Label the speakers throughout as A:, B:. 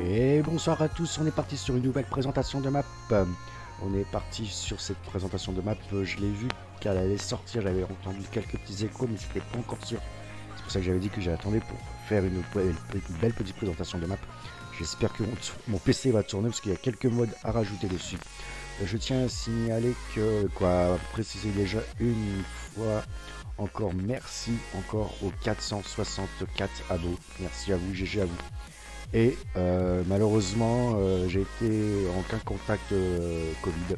A: Et bonsoir à tous, on est parti sur une nouvelle présentation de map. On est parti sur cette présentation de map, je l'ai vu qu'elle allait sortir, j'avais entendu quelques petits échos mais c'était pas encore sûr. C'est pour ça que j'avais dit que j'attendais pour faire une, belle- petite présentation de map. J'espère que mon, PC va tourner parce qu'il y a quelques modes à rajouter dessus. Je tiens à signaler que, quoi, préciser déjà une fois encore merci encore aux 464 abos. Merci à vous, GG à vous. Et euh, malheureusement, euh, j'ai été en contact euh, Covid.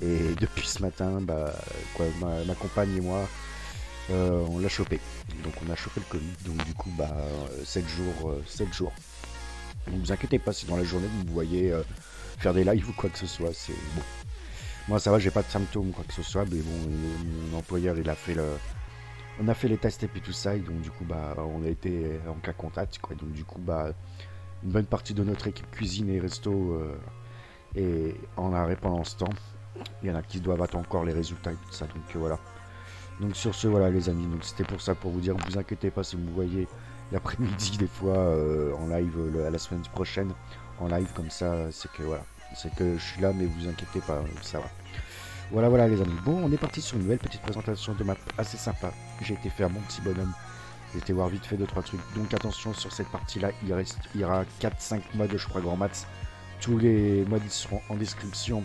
A: Et depuis ce matin, bah, quoi, ma, ma compagne et moi, on l'a chopé. Donc on a chopé le Covid. Donc du coup, bah, 7 jours. euh, 7 jours. Ne vous inquiétez pas si dans la journée vous me voyez faire des lives ou quoi que ce soit. C'est bon. Moi ça va, j'ai pas de symptômes quoi que ce soit. Mais bon, mon employeur il a fait le. On a fait les tests et puis tout ça. Et donc du coup, bah, on a été en cas contact. Quoi. Donc du coup, bah une bonne partie de notre équipe cuisine et resto euh, est en arrêt pendant ce temps. Il y en a qui doivent attendre encore les résultats et tout ça, donc euh, voilà. Donc sur ce, voilà les amis, donc c'était pour ça, pour vous dire, vous inquiétez pas si vous voyez l'après-midi des fois euh, en live le- la semaine prochaine, en live comme ça, c'est que voilà, c'est que je suis là, mais vous inquiétez pas, ça va. Voilà, voilà les amis. Bon, on est parti sur une nouvelle petite présentation de map assez sympa. J'ai été faire mon petit bonhomme. J'ai été voir vite fait 2-3 trucs. Donc attention sur cette partie-là, il, reste, y aura 4-5 modes, je crois, grand max. Tous les modes seront en description.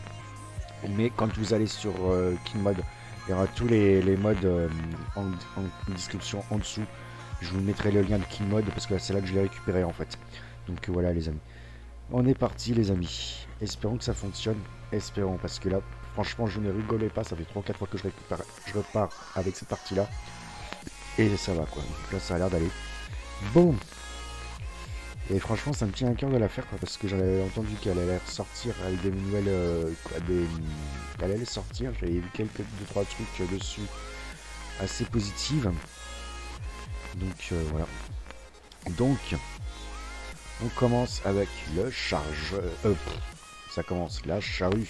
A: Mais quand vous allez sur euh, King Mode, il y aura tous les, les modes euh, en, description en dessous. Je vous mettrai le lien de King Mode parce que c'est là que je l'ai récupéré en fait. Donc voilà les amis. On est parti les amis. Espérons que ça fonctionne. Espérons parce que là, franchement, je ne rigolais pas. Ça fait 3-4 fois que je, récupère, je repars avec cette partie-là. Et ça va quoi. Donc là, ça a l'air d'aller. Bon. Et franchement, ça me tient à cœur de la faire quoi, parce que j'avais entendu qu'elle allait ressortir avec des nouvelles. euh, qu'elle allait sortir. J'avais vu quelques 2-3 trucs dessus assez positives. Donc euh, voilà. Donc, on commence avec le chargeur. euh, ça commence la charrue.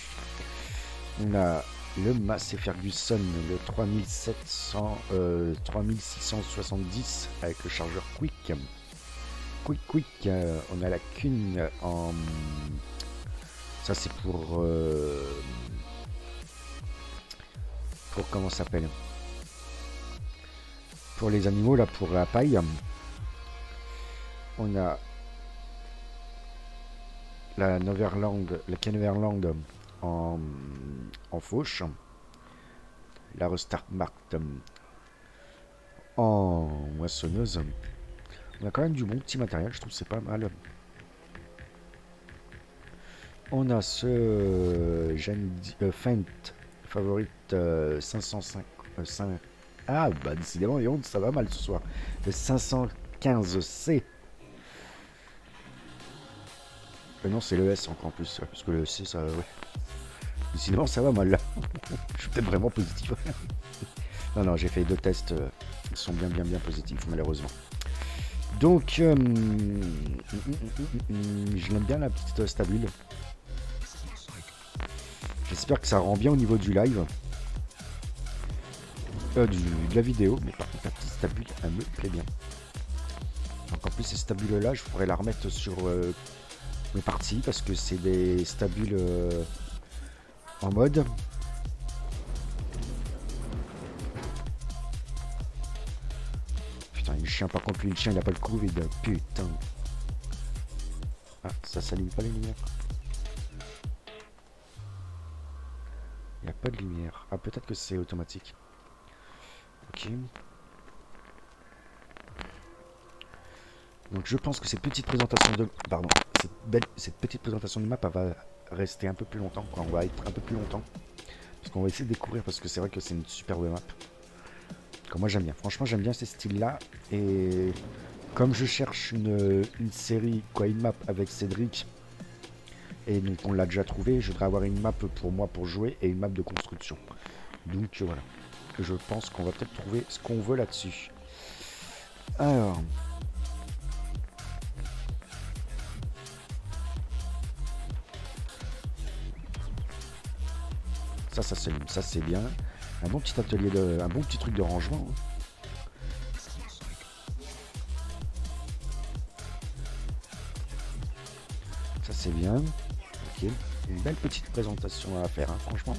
A: On a le Massey Ferguson, le 3700, euh, 3670 avec le chargeur Quick. Quick Quick, euh, on a la Kun en... Ça c'est pour... euh, Pour comment ça s'appelle? Pour les animaux là, pour la paille. On a la Neverland, la Kenneverland en, fauche, la Restart Markt en moissonneuse. On a quand même du bon petit matériel, je trouve c'est pas mal. On a ce euh, Gen- euh, Fent favorite euh, 505. euh, ah bah décidément ça va mal ce soir. Le 515C. Euh, non c'est le S encore en plus, parce que le C ça ouais. Décidément ça va mal là. je suis peut-être vraiment positif. non non j'ai fait deux tests, euh, ils sont bien bien bien positifs malheureusement. Donc, euh, hum, hum, hum, je l'aime bien la petite stabule. J'espère que ça rend bien au niveau du live. Du, de la vidéo, mais par contre la petite stabule, elle me plaît bien. Donc en plus ces stabules là, je pourrais la remettre sur mes parties parce que c'est des stabules euh, en mode. Putain, le chien, par contre, lui, le chien, il a pas le Covid. Putain. Ah, ça s'allume pas les lumières. Il n'y a pas de lumière. Ah, peut-être que c'est automatique. Ok. Donc, je pense que cette petite présentation de... Pardon. Cette, petite présentation de map, va rester un peu plus longtemps. On va être un peu plus longtemps. Parce qu'on va essayer de découvrir, parce que c'est vrai que c'est une superbe map. Que moi j'aime bien. Franchement j'aime bien ces styles-là. Et comme je cherche une, une série, quoi, une map avec Cédric, et donc on l'a déjà trouvé, je voudrais avoir une map pour moi pour jouer et une map de construction. Donc euh, voilà. Je pense qu'on va peut-être trouver ce qu'on veut là-dessus. Alors. Ça, ça c'est ça c'est bien. Un bon petit atelier de. un bon petit truc de rangement. hein. c'est bien. Ok, une belle petite présentation à faire, hein, franchement.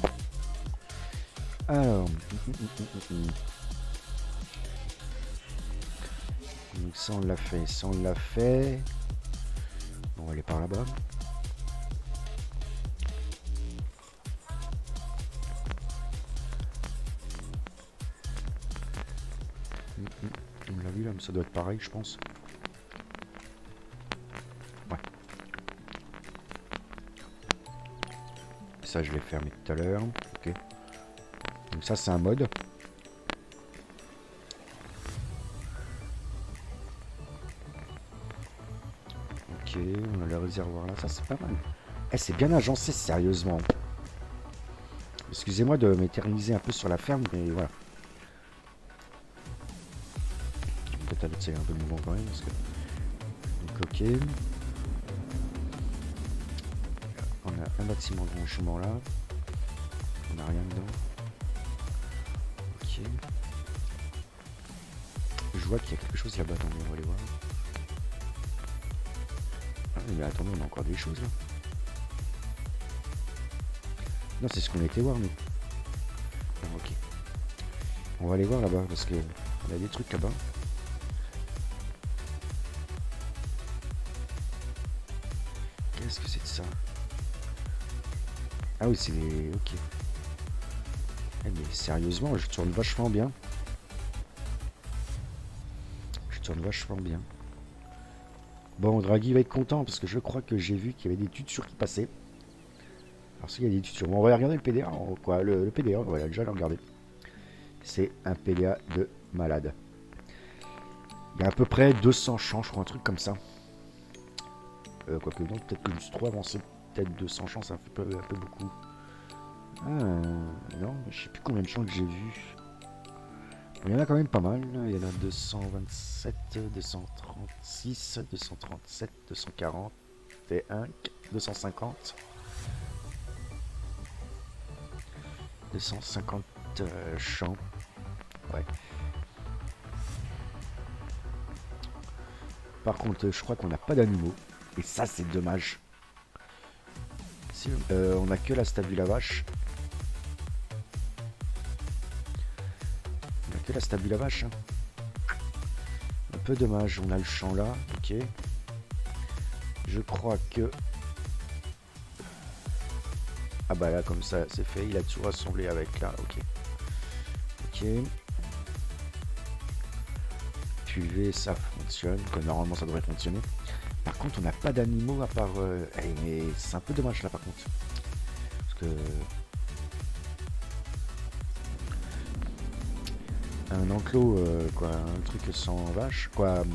A: Alors, donc ça on l'a fait, ça on l'a fait. On va aller par là-bas. Ça doit être pareil, je pense. Ouais. Ça, je l'ai fermé tout à l'heure. Ok. Donc ça, c'est un mode. Ok, on a le réservoir là, ça c'est pas mal. Eh, c'est bien agencé, sérieusement. Excusez-moi de m'éterniser un peu sur la ferme, mais voilà. Avec un peu de mouvement quand même. Parce que... Donc ok. On a un bâtiment de rangement là. On n'a rien dedans. Ok. Je vois qu'il y a quelque chose là-bas, on va aller voir. Ah, mais attendez, on a encore des choses là. Non, c'est ce qu'on était voir, nous. Ah, ok. On va aller voir là-bas parce que on a des trucs là-bas. Qu'est-ce que c'est de ça Ah oui, c'est. Ok. Eh, mais sérieusement, je tourne vachement bien. Je tourne vachement bien. Bon, Draghi va être content parce que je crois que j'ai vu qu'il y avait des tutures qui passaient. Alors s'il y a des tutures, on va regarder le PDA. Quoi, le, PDA, voilà, déjà le regarder. C'est un PDA de malade. Il y a à peu près 200 champs, je crois, un truc comme ça. Euh, quoique non, peut-être que juste 3 avancés, peut-être 200 champs, ça fait un peu beaucoup. Ah, non, je sais plus combien de champs j'ai vu. Il y en a quand même pas mal. Il y en a 227, 236, 237, 241, 250. 250 champs. Ouais. Par contre, je crois qu'on n'a pas d'animaux. Et ça, c'est dommage. Si, euh, on a que la stabule vache. On a que la stabule vache. Hein. Un peu dommage. On a le champ là. Ok. Je crois que... Ah bah là, comme ça, c'est fait. Il a tout rassemblé avec là. Ok. Ok. Ça fonctionne. normalement, ça devrait fonctionner. Par contre, on n'a pas d'animaux à part... Euh, eh, mais c'est un peu dommage là par contre. Parce que... Un enclos, euh, quoi, un truc sans vache, quoi, hum,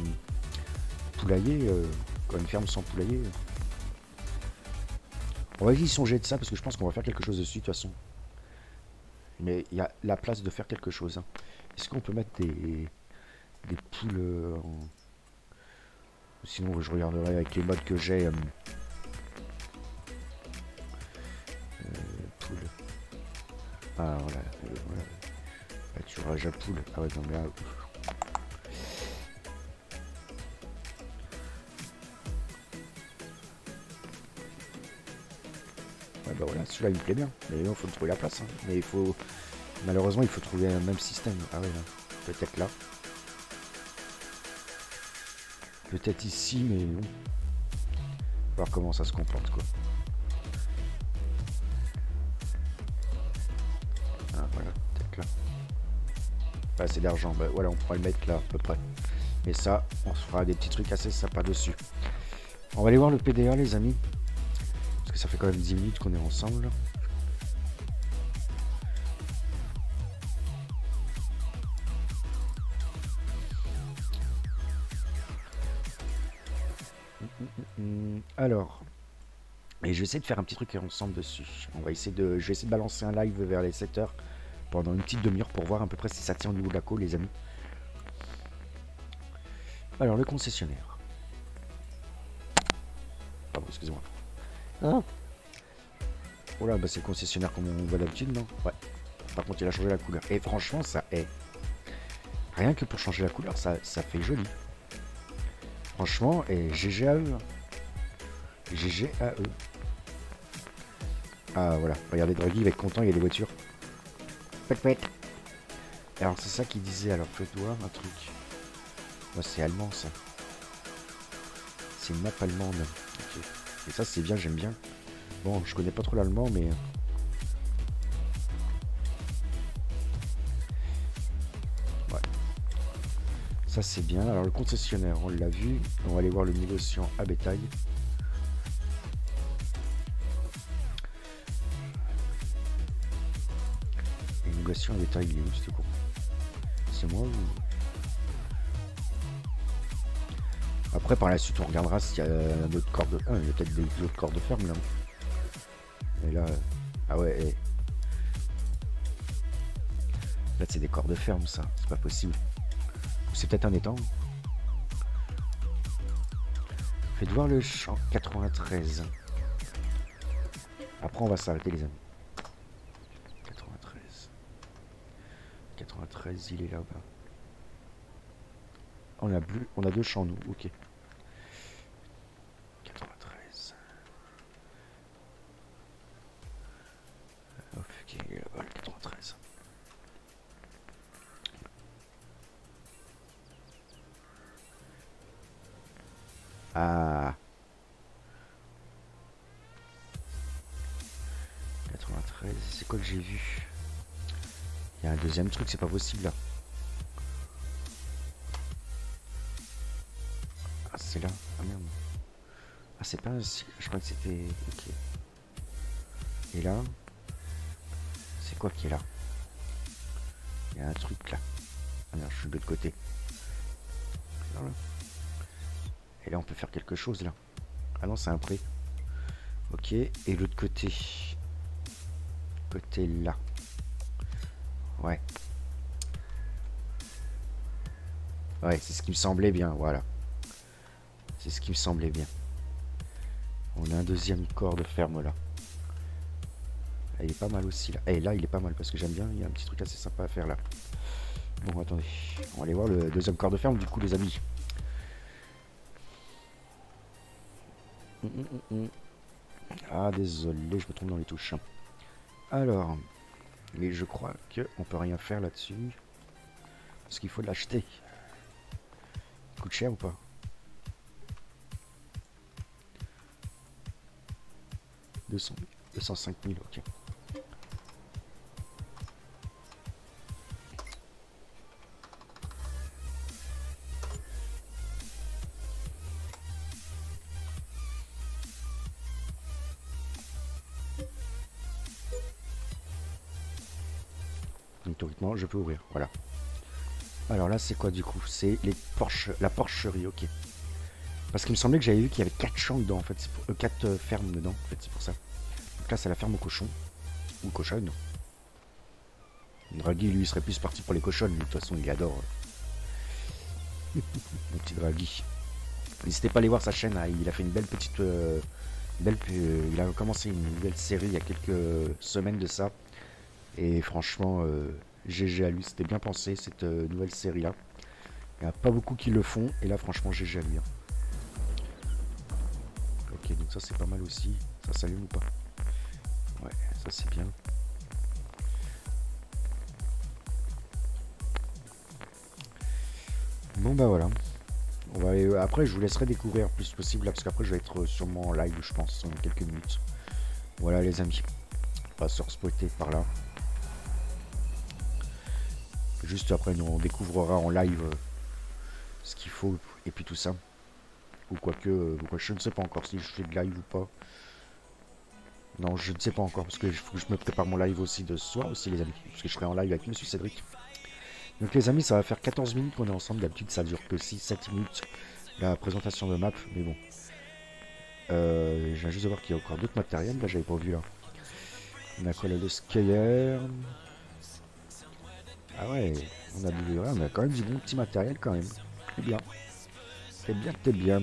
A: poulailler, euh, quoi, une ferme sans poulailler. On va y songer de ça parce que je pense qu'on va faire quelque chose dessus de toute façon. Mais il y a la place de faire quelque chose. Hein. Est-ce qu'on peut mettre des, des poules en Sinon, je regarderai avec les modes que j'ai. Euh, euh, poule. Ah, voilà. Euh, voilà. Pâturage à poule. Ah ouais, non, là... Bah voilà, celui-là il me plaît bien. Mais il faut trouver la place. Hein. Mais il faut. Malheureusement, il faut trouver un même système. Ah peut-être là. Peut-être ici, mais bon. Voir comment ça se comporte, quoi. Ah, voilà, peut-être là. Pas assez d'argent. Bah, voilà, on pourra le mettre là, à peu près. Et ça, on se fera des petits trucs assez sympas dessus. On va aller voir le PDA, les amis. Parce que ça fait quand même 10 minutes qu'on est ensemble. Alors, et je vais essayer de faire un petit truc ensemble dessus. On va essayer de, je vais essayer de balancer un live vers les 7 heures pendant une petite demi-heure pour voir à peu près si ça tient au niveau de la co, les amis. Alors, le concessionnaire. Pardon, excusez-moi. Ah. Oh là, bah c'est le concessionnaire comme on voit d'habitude, non? Ouais. Par contre, il a changé la couleur. Et franchement, ça est. Rien que pour changer la couleur, ça, ça fait joli. Franchement, et GG à eux. GG à eux. Ah voilà, regardez Draghi, il va content, il y a des voitures. Pète pète. Alors c'est ça qu'il disait, alors faites voir un truc. Moi c'est allemand ça. C'est une map allemande. Et ça c'est bien, j'aime bien. Bon, je connais pas trop l'allemand mais... C'est bien. Alors le concessionnaire, on l'a vu. On va aller voir le négociant à bétail. négociant à bétail, il est où c'était C'est moi ou... Après, par la suite, on regardera s'il y a un autre corps de... Ah, il y a peut-être d'autres corps de ferme, là. Et là... Ah ouais, et... Là, c'est des corps de ferme, ça. C'est pas possible. C'est peut-être un étang. Faites voir le champ 93. Après, on va s'arrêter, les amis. 93. 93, il est là-bas. On a, on a deux champs, nous. Ok. Ah. 93, c'est quoi que j'ai vu? Il y a un deuxième truc, c'est pas possible là. c'est là. Ah merde. Ah c'est pas... Je crois que c'était... Ok. Et là... C'est quoi qui est là? Il y a un truc là. Ah non, je suis de l'autre côté. Et on peut faire quelque chose là. Ah non c'est un pré. Ok. Et l'autre côté. Côté là. Ouais. Ouais, c'est ce qui me semblait bien, voilà. C'est ce qui me semblait bien. On a un deuxième corps de ferme là. Il est pas mal aussi là. Et eh, là il est pas mal parce que j'aime bien. Il y a un petit truc assez sympa à faire là. Bon attendez. On va aller voir le deuxième corps de ferme du coup les amis. Ah désolé je me trompe dans les touches. Alors. Mais je crois que on peut rien faire là-dessus. Parce qu'il faut l'acheter. Coûte cher ou pas? 200 205 000, ok. Je peux ouvrir, voilà. Alors là, c'est quoi du coup? C'est les Porsche, la porcherie, ok. Parce qu'il me semblait que j'avais vu qu'il y avait 4 champs dedans, en fait. Pour, 4 euh, fermes dedans, en fait, c'est pour ça. Donc là, c'est la ferme aux cochons. Ou cochonne. Draghi, lui, serait plus parti pour les cochonnes. de toute façon, il adore. Mon petit Draghi. N'hésitez pas à aller voir sa chaîne. Il a fait une belle petite... Euh, belle, euh, il a commencé une nouvelle série il y a quelques semaines de ça. Et franchement, GG à lui. C'était bien pensé, cette nouvelle série-là. Il n'y a pas beaucoup qui le font. Et là, franchement, GG à lui. Hein donc ça c'est pas mal aussi. Ça s'allume ou pas? Ouais, ça c'est bien. Bon bah voilà. On va euh, Après je vous laisserai découvrir plus possible là, parce qu'après je vais être sûrement en live je pense en quelques minutes. Voilà les amis. On va se respoter par là. Juste après nous on découvrira en live euh, ce qu'il faut et puis tout ça. Ou quoique, euh, je ne sais pas encore si je fais de live ou pas. Non, je ne sais pas encore, parce que je me prépare mon live aussi de ce soir aussi, les amis. Parce que je serai en live avec Monsieur Cédric. Donc les amis, ça va faire 14 minutes qu'on est ensemble. D'habitude, ça dure que 6-7 minutes, la présentation de map. Mais bon. Euh, je viens juste de voir qu'il y a encore d'autres matériels. Là, j'avais pas vu là. On a quoi là Le skier. Ah ouais, on a, du, on a quand même du bon petit matériel quand même. C'est bien. C'est bien, c'est bien.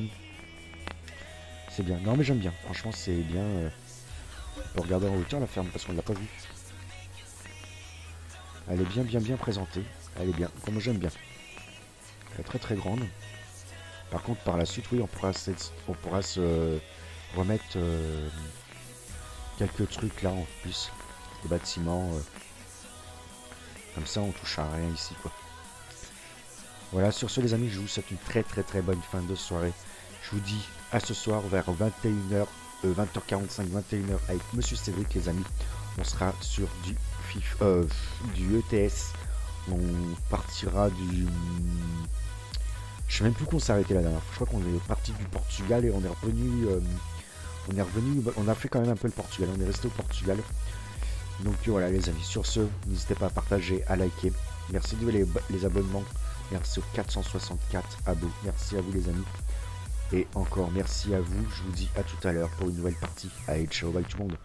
A: C'est bien. Non mais j'aime bien. Franchement c'est bien. Euh, pour regarder en hauteur la ferme parce qu'on l'a pas vue. Elle est bien bien bien présentée. Elle est bien. Comme j'aime bien. Elle est très très grande. Par contre par la suite oui on pourra, on se remettre euh, quelques trucs là en plus. Des bâtiments. euh. Comme ça, on touche à rien ici, quoi. Voilà, sur ce, les amis, je vous souhaite une très très très bonne fin de soirée. Je vous dis à ce soir vers 21h, 20h45, 21h avec Monsieur Cédric, les amis. On sera sur du, FIF, euh, du ETS. On partira du. Je sais même plus qu'on s'est arrêté la dernière fois. Je crois qu'on est parti du Portugal et on est revenu. euh, on est revenu. On a fait quand même un peu le Portugal. On est resté au Portugal. Donc voilà, les amis. Sur ce, n'hésitez pas à partager, à liker. Merci de les, les abonnements. Merci aux 464 abos. Merci à vous, les amis. Et encore merci à vous. Je vous dis à tout à l'heure pour une nouvelle partie. Allez, ciao, bye tout le monde.